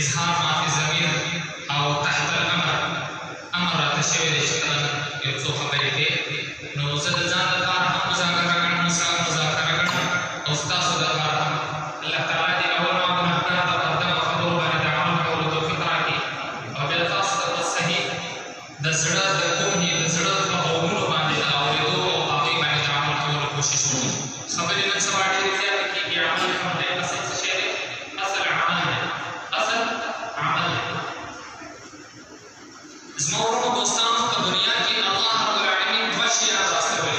اظهار مافي ضمير او تحت الامر امر راته شوی دی چې کله هم يو څو خبرې کوې نو زه د ځان لپاره هم مذاکره ګڼم مثلا مذاکره ګڼم او ستاسو لپاره هم الله تعالی دې اول ما ګناهګار ته پر دغه خبرو باندې د عمل کولو توفیق راکړي او بیا تاسو ته پر صحیح د زړه د کومې د زړه په غوږونو باندې د اورېدو او هغوی باندې د عمل کولو کوشش وکړي. خبرې نن سبا ډېرې زیاتې کېږي، عمل یې کم دی. اصل څه شی دی؟ اصل عمل دی. اصل عمل دی. زما ورونو دوستانو په دنیا کې الله رب العالمین دوه شیان راستولي.